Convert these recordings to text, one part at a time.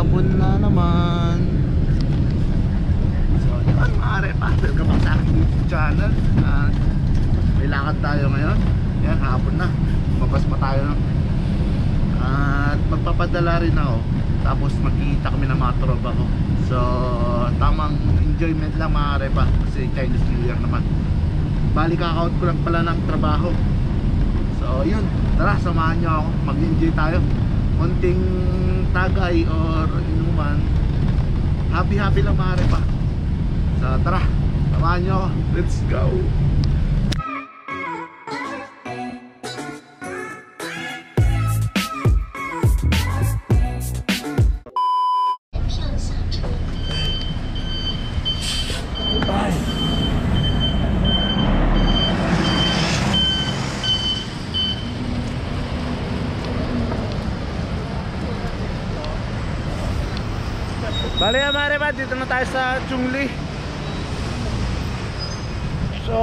hapon na naman. So yun mga repa Welcome sa aking YouTube channel. At may lakad tayo ngayon. Yan hapon na. Mabas pa tayo no? At magpapadala rin ako. Tapos magkikita kami ng mga tropa ko. So tamang enjoyment lang mga repa. Kasi Chinese New Year naman. Bali kakaut ko lang pala ng trabaho. So yun, tara samahan nyo ako. Mag-enjoy tayo Konting tagay or inuman Happy happy lang mga repa So tara, samahan nyo Let's go tayo sa Chungli. So,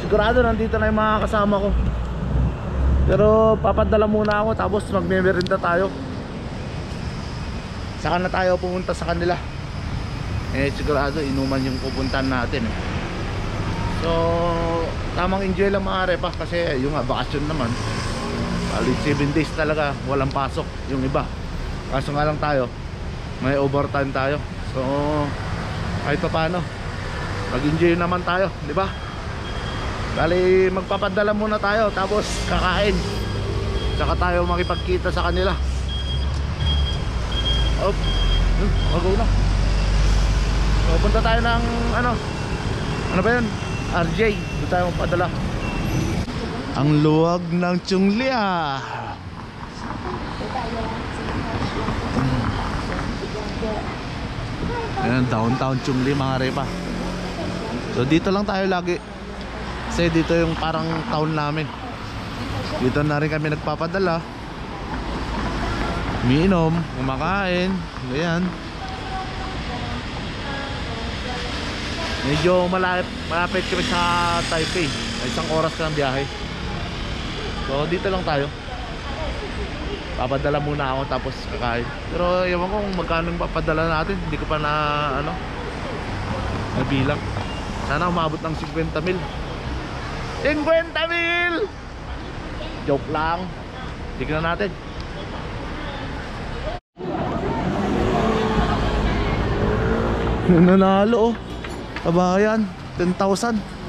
sigurado nandito na yung mga kasama ko. Pero papadala muna ako tapos magme-merinda tayo. Saka na tayo pumunta sa kanila. Eh sigurado inuman yung pupuntahan natin eh. So, tamang enjoy lang mga repa kasi yung nga bakasyon naman. Bali 7 days talaga walang pasok yung iba. Kaso nga lang tayo may overtime tayo so kahit pa paano mag enjoy naman tayo di ba? Bali magpapadala muna tayo tapos kakain. Saka tayo makipagkita sa kanila. Op wag na. So, punta tayo ng ano? Ano ba yun? RJ doon tayo magpadala. Ang luwag ng Chunglia Ayan, downtown Chungli mga repa. So dito lang tayo lagi. Kasi dito yung parang town namin. Dito na rin kami nagpapadala. Umiinom, kumakain Ganyan Medyo malapit, malapit kami sa Taipei. Isang oras ka ng biyahe. So dito lang tayo papadala muna ako tapos kakain. Pero ewan ko kung magkano papadala natin. Hindi ko pa na ano nabilang. Sana umabot ng 50 mil. 50 mil! Joke lang. Tignan natin. Nanalo oh. Kabayan 10,000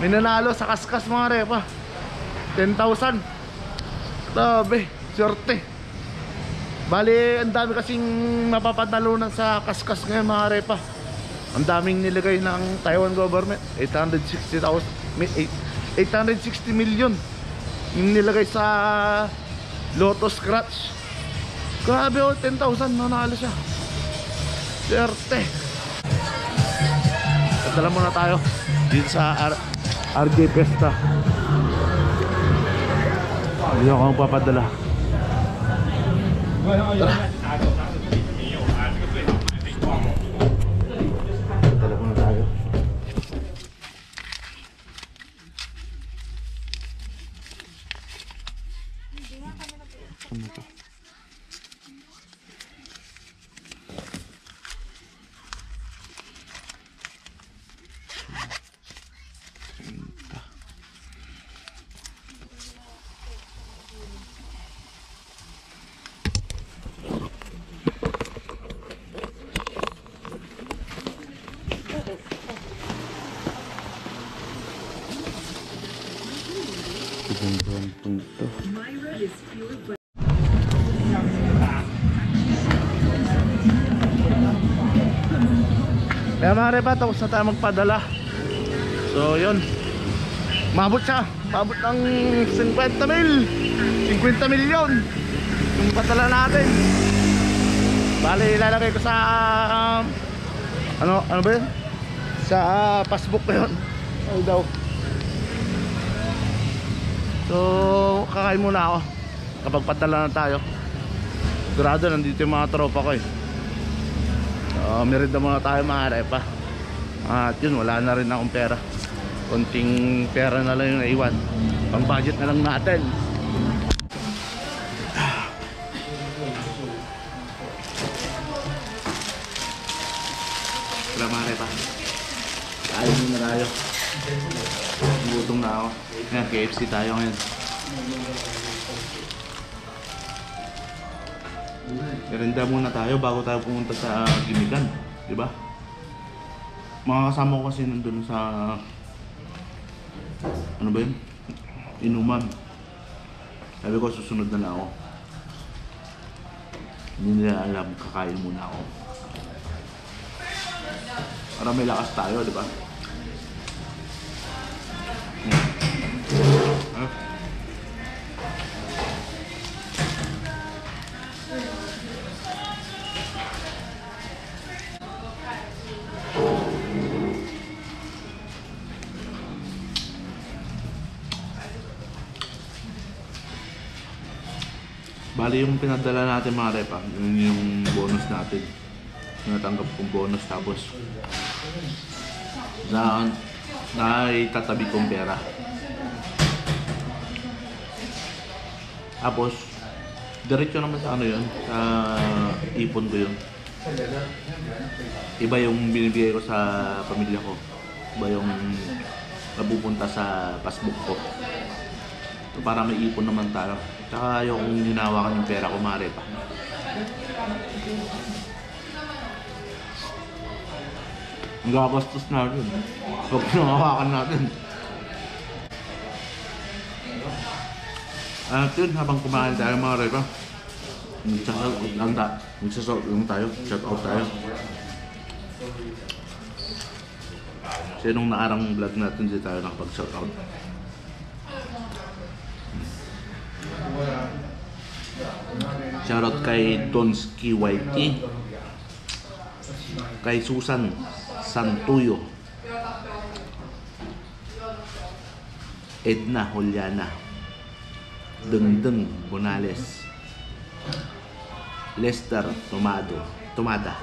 may nanalo sa kaskas mga repa. 10,000 Grabe, swerte. Bali, ang dami kasing mapapatalunan sa kaskas ngayon mga repa. Ang daming nilagay ng Taiwan government. 860,000 mi- eight- 860 million yung nilagay sa Lotto Scratch. Grabe oh, 10,000 nanalo siya. Swerte. Padala muna tayo dito sa R- RJ Pesta. Hindi ako papadala. Padala Kaya mga repa, tapos na tayo magpadala. So, yun. Mabot siya. Mabot ng 50 mil. 50 milyon. Yung padala natin. Bali, ilalagay ko sa... um, ano, ano ba yun? Sa ah, passbook ko yun. Ay daw. So, kakain muna ako. Kapag padala na tayo. Sigurado, nandito yung mga tropa ko eh. Ah, uh, merenda muna tayo mga arepa at yun wala na rin akong pera. Konting pera na lang yung naiwan. Pang budget na lang natin. Wala mga arepa ayaw mo na tayo. Gutom na ako. Yan KFC tayo ngayon. Merinda muna tayo bago tayo pumunta sa Gimikan. Di ba? Mga kasama ko kasi nandun sa... Ano ba yun? Inuman. Sabi ko susunod na lang ako. Hindi nila alam, kakain muna ako. Para may lakas tayo, di ba? Bali yung pinadala natin mga rep ah, yun yung bonus natin. Natanggap kong bonus tapos na naitatabi kong pera. Tapos, diretso naman sa ano yun, sa ipon ko yun. Iba yung binibigay ko sa pamilya ko. Iba yung napupunta sa passbook ko. So, para may ipon naman tayo. Tsaka yung hinawakan yung pera ko, mare pa. Ang gagastos natin. Huwag pinahawakan natin. At yun, habang kumain tayo mga shout out lang ta. Magsashout lang tayo. Shout out tayo. Kasi naarang vlog natin, hindi tayo nakapag-shout out. Shoutout kay Donski YT Kay Susan Santuyo. Edna Juliana. Dengdeng Bonales. Lester Tomado. Tomada.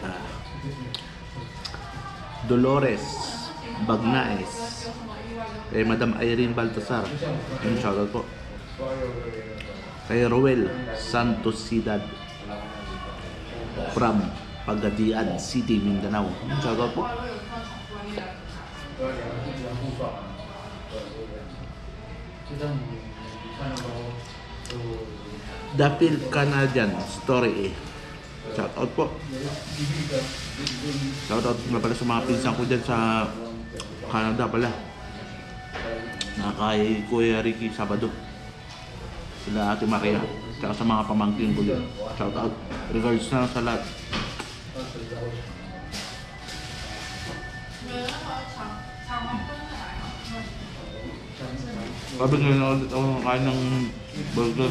Ah. Dolores Bagnaes kay Madam Irene Baltasar yung shoutout po. Kay Roel Santos Sidad from Pagadian City, Mindanao. Shoutout po. Dapil Canadian Story eh. Shoutout po. Shoutout nga pala sa mga pinsan ko dyan sa Canada pala na kay Kuya Ricky Sabado. Sila Ate Maria tsaka sa mga pamangkin ko din shout out. Regards na sa lahat. Sabi nga na ulit ako nakain ng burger.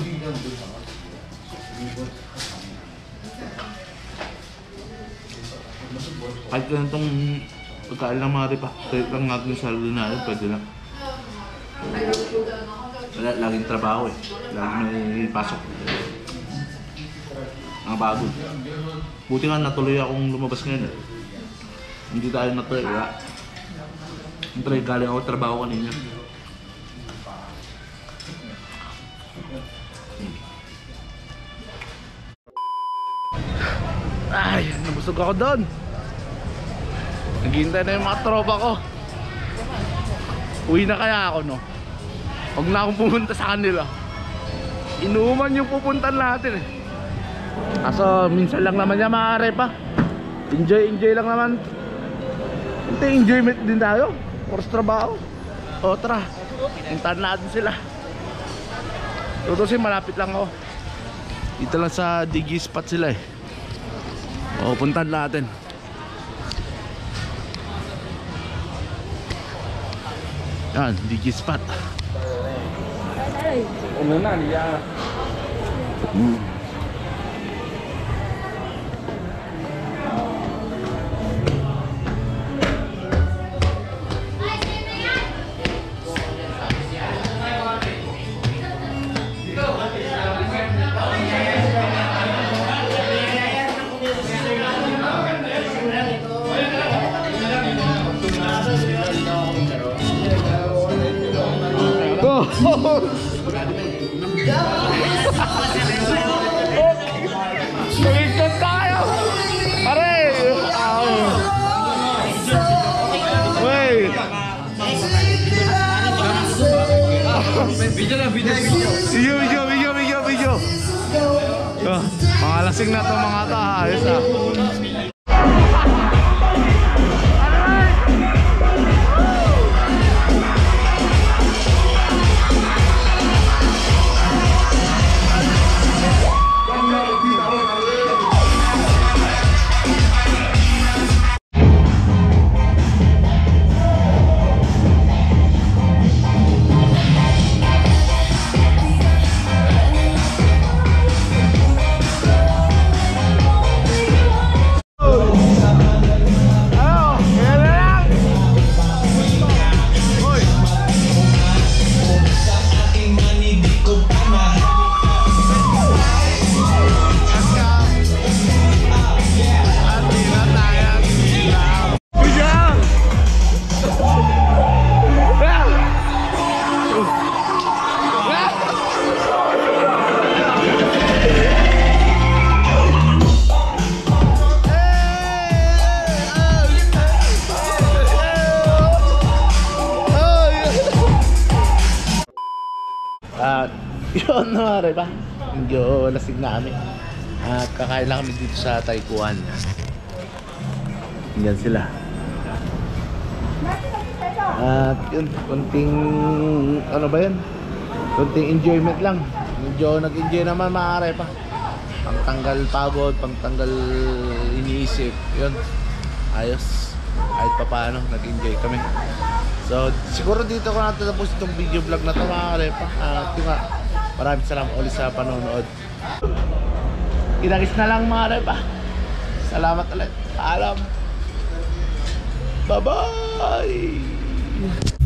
Kahit ganitong pagkain lang mga ripa kahit lang natin sa sarili natin pwede lang wala, laging trabaho eh. Laging may pasok. Ang bago. Buti nga natuloy akong lumabas ngayon eh. Hindi tayo natuloy. Wala. Siyempre, galing ako trabaho kanina. Ay, nabusog ako doon. Naghihintay na yung mga tropa ko. Uwi na kaya ako, no? Huwag na akong pumunta sa kanila. Inuman yung pupuntan natin eh. Kaso minsan lang naman yan maaari pa. Enjoy, enjoy lang naman. Hindi, enjoyment din tayo. Oras trabaho. O tara, puntahan natin sila. Tutusin, malapit lang ako. Dito lang sa Digi spot sila eh. O, puntahan natin. Yan, Digi spot. 我们那里呀。嗯。Video na, video, video. Video, video, video, video. Oh, mga lasing na to mga ta, ayos na. Yun rin ba? Medyo lasing na kami. At kakain lang kami dito sa Taikuan. Yan sila. At yun, konting ano ba yun? Konting enjoyment lang. Medyo nag-enjoy naman maaari pa. Pangtanggal pagod, pangtanggal iniisip. Yun. Ayos. Kahit pa paano, nag-enjoy kami. So, siguro dito ko natatapos itong video vlog na ito maaari pa. At yun nga, maraming salamat ulit sa panonood. Kinagis na lang maaari pa. Salamat ulit. Paalam. Bye-bye!